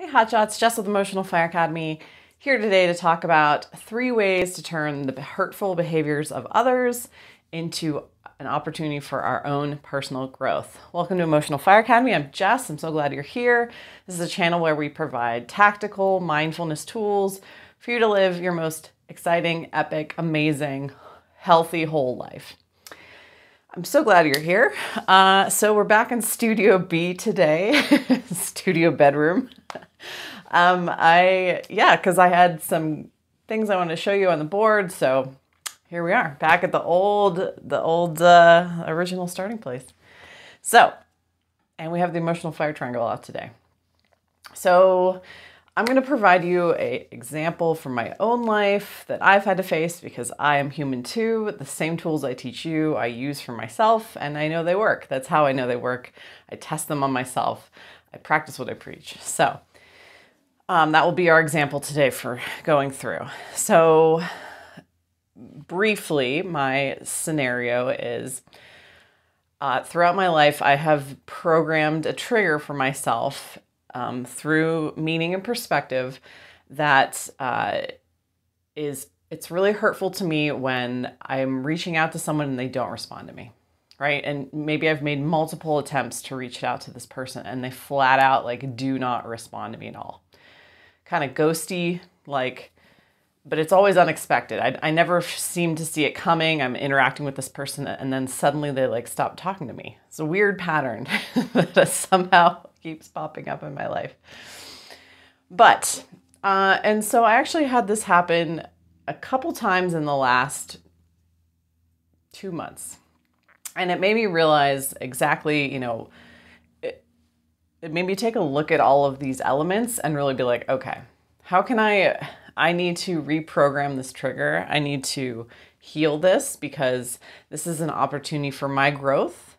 Hey Hotshots, Jess with Emotional Fire Academy here today to talk about three ways to turn the hurtful behaviors of others into an opportunity for our own personal growth. Welcome to Emotional Fire Academy. I'm Jess. I'm so glad you're here. This is a channel where we provide tactical mindfulness tools for you to live your most exciting, epic, amazing, healthy, whole life. I'm so glad you're here. Uh, so we're back in Studio B today, studio bedroom. Um, I yeah, because I had some things I want to show you on the board. So here we are, back at the old the old uh, original starting place. So, and we have the emotional fire triangle out today. So I'm going to provide you a example from my own life that I've had to face because I am human too. The same tools I teach you, I use for myself and I know they work. That's how I know they work. I test them on myself. I practice what I preach. So um, that will be our example today for going through. So briefly, my scenario is uh, throughout my life, I have programmed a trigger for myself um, through meaning and perspective that uh, is it's really hurtful to me when I'm reaching out to someone and they don't respond to me. Right. And maybe I've made multiple attempts to reach out to this person and they flat out like do not respond to me at all. Kind of ghosty, like, but it's always unexpected. I, I never seem to see it coming. I'm interacting with this person and then suddenly they like stop talking to me. It's a weird pattern that somehow keeps popping up in my life. But, uh, and so I actually had this happen a couple times in the last two months. And it made me realize exactly, you know, me take a look at all of these elements and really be like, okay, how can I, I need to reprogram this trigger. I need to heal this because this is an opportunity for my growth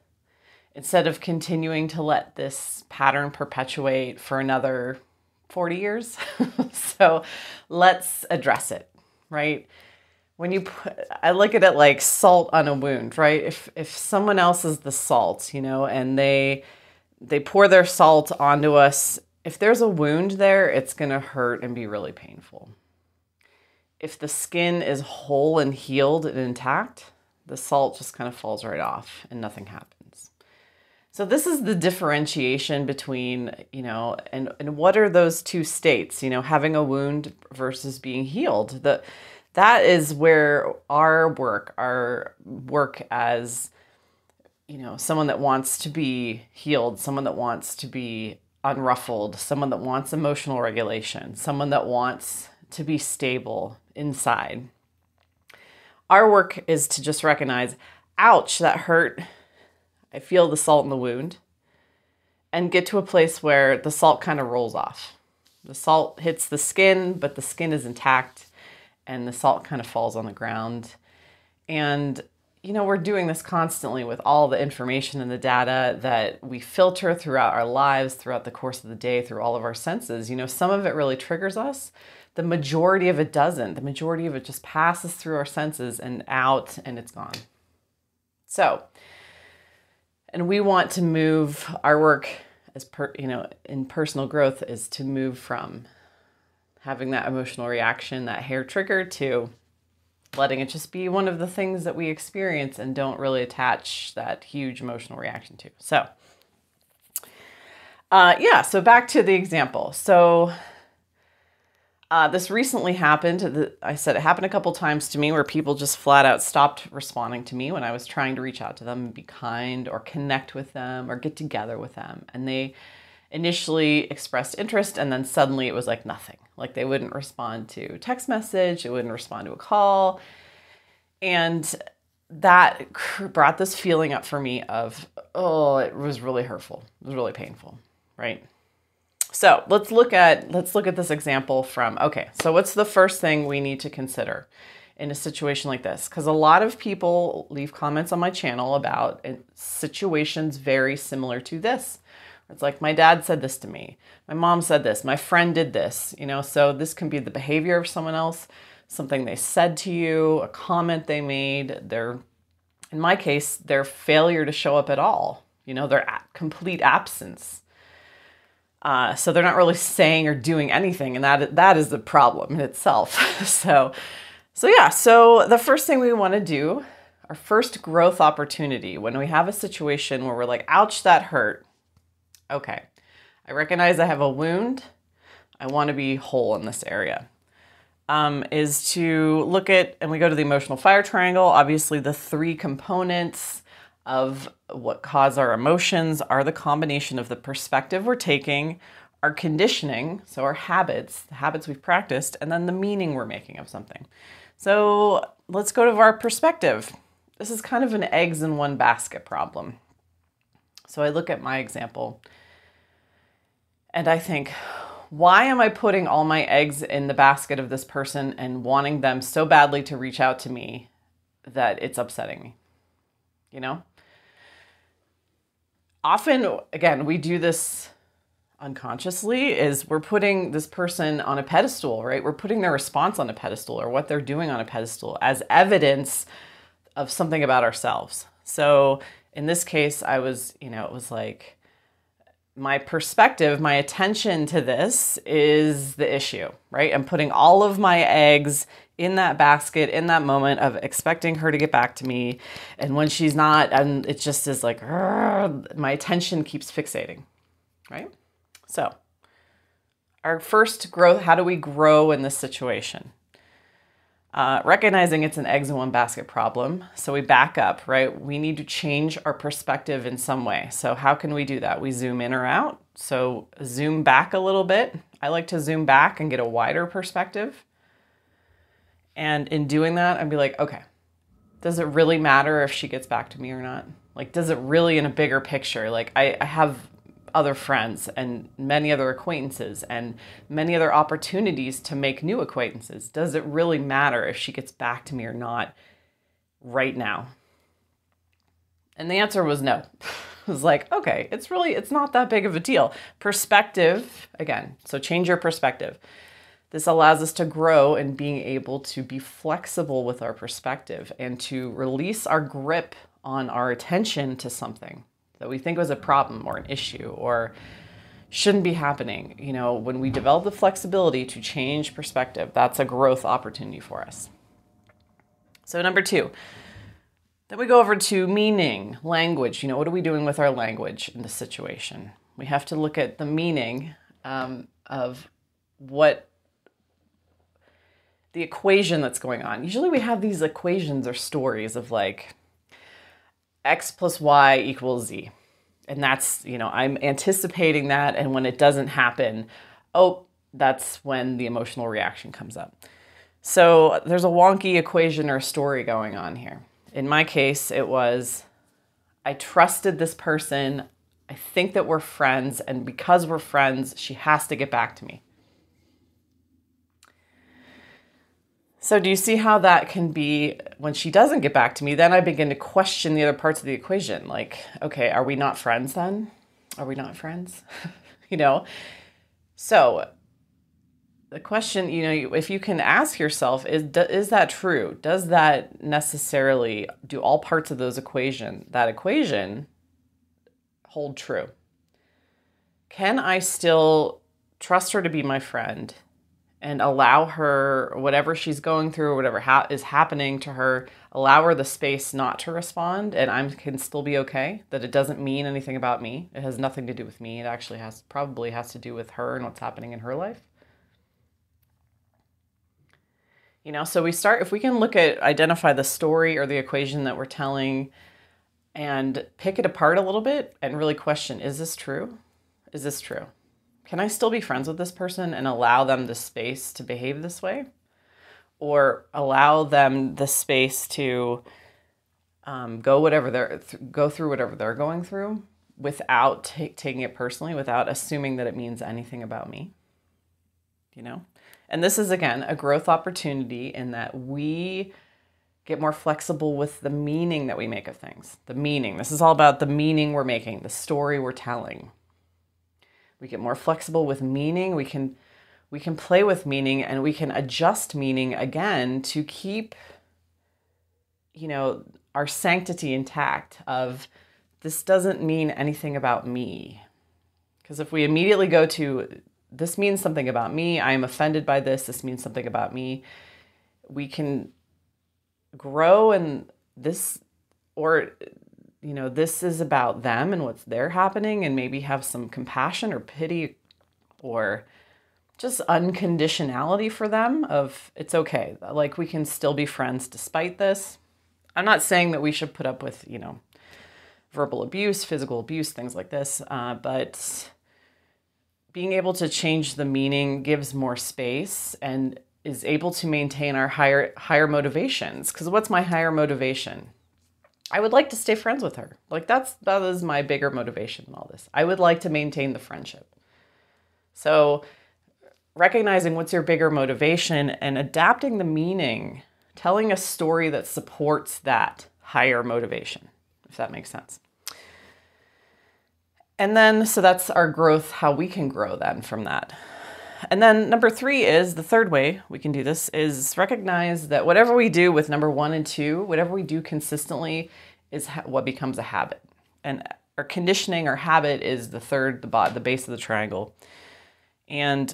instead of continuing to let this pattern perpetuate for another 40 years. so let's address it, right? When you put, I look at it like salt on a wound, right? If if someone else is the salt, you know, and they they pour their salt onto us, if there's a wound there, it's going to hurt and be really painful. If the skin is whole and healed and intact, the salt just kind of falls right off and nothing happens. So this is the differentiation between, you know, and, and what are those two states, you know, having a wound versus being healed. The, that is where our work, our work as, you know, someone that wants to be healed, someone that wants to be unruffled, someone that wants emotional regulation, someone that wants to be stable inside. Our work is to just recognize, ouch, that hurt I feel the salt in the wound, and get to a place where the salt kind of rolls off. The salt hits the skin, but the skin is intact, and the salt kind of falls on the ground. And you know, we're doing this constantly with all the information and the data that we filter throughout our lives, throughout the course of the day, through all of our senses. You know, some of it really triggers us. The majority of it doesn't. The majority of it just passes through our senses and out and it's gone. So, and we want to move our work as per you know in personal growth is to move from having that emotional reaction that hair trigger to letting it just be one of the things that we experience and don't really attach that huge emotional reaction to so uh, yeah so back to the example so uh, this recently happened. I said it happened a couple times to me where people just flat out stopped responding to me when I was trying to reach out to them and be kind or connect with them or get together with them. And they initially expressed interest and then suddenly it was like nothing. Like they wouldn't respond to text message, it wouldn't respond to a call. And that brought this feeling up for me of, oh, it was really hurtful. It was really painful, right? So let's look at let's look at this example from okay. So what's the first thing we need to consider in a situation like this? Because a lot of people leave comments on my channel about eh, situations very similar to this. It's like my dad said this to me, my mom said this, my friend did this. You know, so this can be the behavior of someone else, something they said to you, a comment they made, their in my case, their failure to show up at all. You know, their complete absence Uh, so they're not really saying or doing anything, and that that is the problem in itself. so, so yeah. So the first thing we want to do, our first growth opportunity, when we have a situation where we're like, "Ouch, that hurt." Okay, I recognize I have a wound. I want to be whole in this area. Um, is to look at, and we go to the emotional fire triangle. Obviously, the three components of what cause our emotions are the combination of the perspective we're taking, our conditioning, so our habits, the habits we've practiced, and then the meaning we're making of something. So let's go to our perspective. This is kind of an eggs in one basket problem. So I look at my example and I think, why am I putting all my eggs in the basket of this person and wanting them so badly to reach out to me that it's upsetting me? You know? Often, again, we do this unconsciously is we're putting this person on a pedestal, right? We're putting their response on a pedestal or what they're doing on a pedestal as evidence of something about ourselves. So in this case, I was, you know, it was like, my perspective, my attention to this is the issue, right? I'm putting all of my eggs in that basket in that moment of expecting her to get back to me. And when she's not, and it just is like, my attention keeps fixating, right? So, our first growth how do we grow in this situation? Uh, recognizing it's an eggs in one basket problem. So we back up, right? We need to change our perspective in some way. So, how can we do that? We zoom in or out. So, zoom back a little bit. I like to zoom back and get a wider perspective. And in doing that, I'd be like, okay, does it really matter if she gets back to me or not? Like, does it really in a bigger picture? Like, I, I have other friends and many other acquaintances and many other opportunities to make new acquaintances. Does it really matter if she gets back to me or not right now? And the answer was no. it was like, okay, it's really it's not that big of a deal. Perspective, again, so change your perspective. This allows us to grow in being able to be flexible with our perspective and to release our grip on our attention to something that we think was a problem or an issue or shouldn't be happening. You know, when we develop the flexibility to change perspective, that's a growth opportunity for us. So, number two, then we go over to meaning, language. You know, what are we doing with our language in this situation? We have to look at the meaning um, of what the equation that's going on. Usually we have these equations or stories of like, x plus y equals z. And that's, you know, I'm anticipating that. And when it doesn't happen, oh, that's when the emotional reaction comes up. So there's a wonky equation or story going on here. In my case, it was I trusted this person. I think that we're friends. And because we're friends, she has to get back to me. So, do you see how that can be when she doesn't get back to me? Then I begin to question the other parts of the equation. Like, okay, are we not friends then? Are we not friends? you know? So, the question, you know, if you can ask yourself, is, is that true? Does that necessarily, do all parts of those equation, that equation hold true? Can I still trust her to be my friend? And allow her whatever she's going through or whatever ha- is happening to her allow her the space not to respond and i can still be okay. That it doesn't mean anything about me. It has nothing to do with me. It actually has probably has to do with her and what's happening in her life. You know so we start if we can look at identify the story or the equation that we're telling and pick it apart a little bit and really question is this true? Is this true can I still be friends with this person and allow them the space to behave this way? Or allow them the space to um, go whatever they're th- go through whatever they're going through without t- taking it personally, without assuming that it means anything about me. You know, and this is again a growth opportunity in that we get more flexible with the meaning that we make of things. The meaning. This is all about the meaning we're making, the story we're telling we get more flexible with meaning. We can we can play with meaning and we can adjust meaning again to keep you know our sanctity intact of this doesn't mean anything about me. Because if we immediately go to, this means something about me, I am offended by this, this means something about me, we can grow and this, or, you know, this is about them and what's they're happening, and maybe have some compassion or pity or just unconditionality for them of it's okay. Like we can still be friends despite this. I'm not saying that we should put up with, you know, verbal abuse, physical abuse, things like this, uh, but being able to change the meaning gives more space and is able to maintain our higher higher motivations. Because what's my higher motivation? I would like to stay friends with her. Like that's that is my bigger motivation in all this. I would like to maintain the friendship. So recognizing what's your bigger motivation and adapting the meaning, telling a story that supports that higher motivation, if that makes sense. And then, so that's our growth, how we can grow then from that. And then number three is the third way we can do this is recognize that whatever we do with number one and two, whatever we do consistently is what becomes a habit. And our conditioning or habit is the third, the, the base of the triangle. And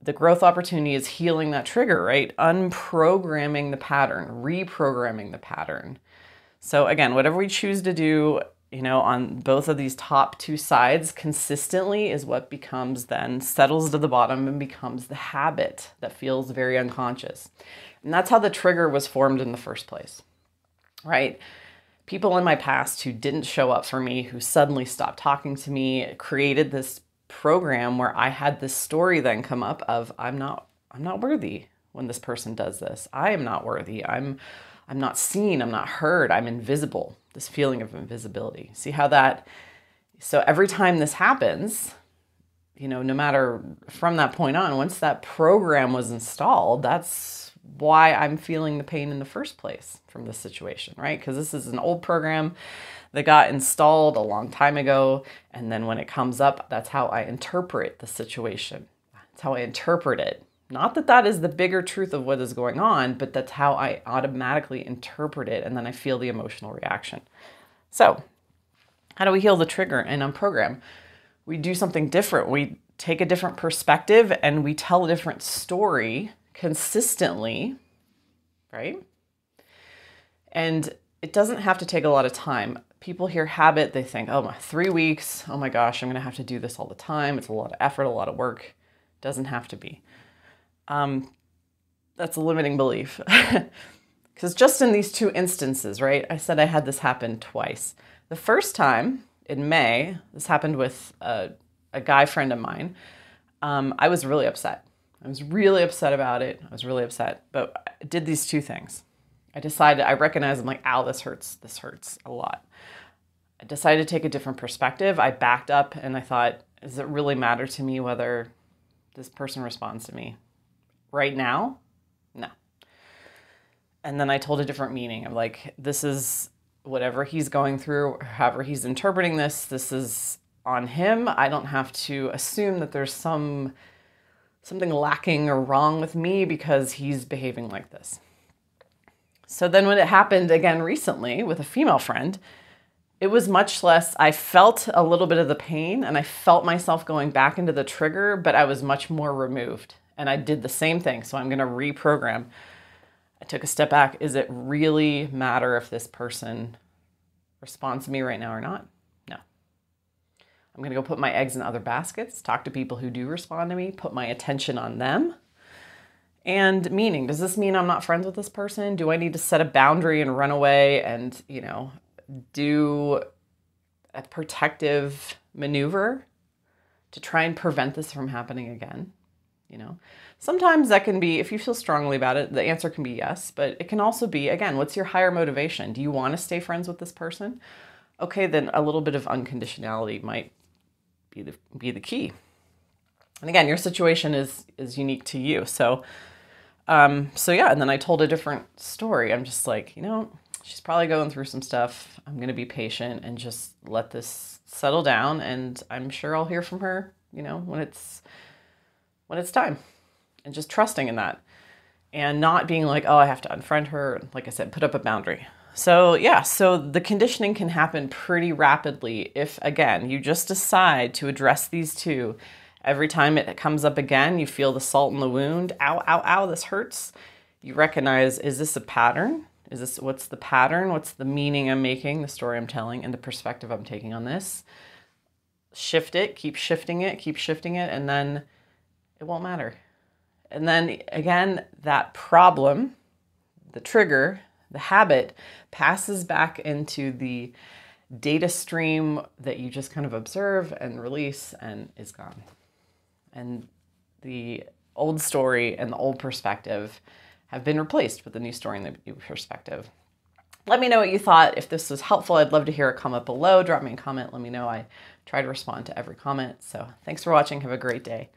the growth opportunity is healing that trigger, right? Unprogramming the pattern, reprogramming the pattern. So, again, whatever we choose to do, you know, on both of these top two sides consistently is what becomes then settles to the bottom and becomes the habit that feels very unconscious. And that's how the trigger was formed in the first place, right? People in my past who didn't show up for me, who suddenly stopped talking to me, created this program where I had this story then come up of I'm not I'm not worthy when this person does this. I am not worthy. I'm I'm not seen, I'm not heard, I'm invisible. This feeling of invisibility. See how that so every time this happens, you know, no matter from that point on, once that program was installed, that's why I'm feeling the pain in the first place from this situation, right? Because this is an old program that got installed a long time ago. And then when it comes up, that's how I interpret the situation. That's how I interpret it. Not that that is the bigger truth of what is going on, but that's how I automatically interpret it. And then I feel the emotional reaction. So, how do we heal the trigger and unprogram? We do something different. We take a different perspective and we tell a different story consistently, right? And it doesn't have to take a lot of time people hear habit, they think, oh, my three weeks, oh my gosh, I'm going to have to do this all the time. It's a lot of effort, a lot of work. Doesn't have to be. Um, that's a limiting belief. Because just in these two instances, right, I said I had this happen twice. The first time in May, this happened with a, a guy friend of mine. Um, I was really upset. I was really upset about it. I was really upset, but I did these two things. I decided, I recognized, I'm like, ow, this hurts. This hurts a lot. I decided to take a different perspective. I backed up and I thought, does it really matter to me whether this person responds to me right now? No. And then I told a different meaning of like, this is whatever he's going through, however he's interpreting this, this is on him. I don't have to assume that there's some something lacking or wrong with me because he's behaving like this. So then when it happened again recently with a female friend, it was much less, I felt a little bit of the pain and I felt myself going back into the trigger, but I was much more removed. And I did the same thing. So I'm going to reprogram. I took a step back. Is it really matter if this person responds to me right now or not? No. I'm going to go put my eggs in other baskets, talk to people who do respond to me, put my attention on them. And meaning, does this mean I'm not friends with this person? Do I need to set a boundary and run away and, you know, do a protective maneuver to try and prevent this from happening again. You know, sometimes that can be, if you feel strongly about it, the answer can be yes, but it can also be, again, what's your higher motivation? Do you want to stay friends with this person? Okay, then a little bit of unconditionality might be the, be the key. And again, your situation is is unique to you. So, um, so yeah, and then I told a different story. I'm just like, you know, she's probably going through some stuff. I'm going to be patient and just let this settle down and I'm sure I'll hear from her, you know, when it's when it's time. And just trusting in that. And not being like, "Oh, I have to unfriend her." Like I said, put up a boundary. So, yeah, so the conditioning can happen pretty rapidly if, again, you just decide to address these two. Every time it comes up again, you feel the salt in the wound. Ow, ow, ow, this hurts. You recognize is this a pattern? Is this what's the pattern? What's the meaning I'm making, the story I'm telling, and the perspective I'm taking on this? Shift it, keep shifting it, keep shifting it, and then it won't matter. And then again, that problem, the trigger, the habit passes back into the data stream that you just kind of observe and release and is gone. And the old story and the old perspective have been replaced with the new story and the new perspective. Let me know what you thought. If this was helpful, I'd love to hear a comment below. Drop me a comment. Let me know. I try to respond to every comment. So thanks for watching. Have a great day.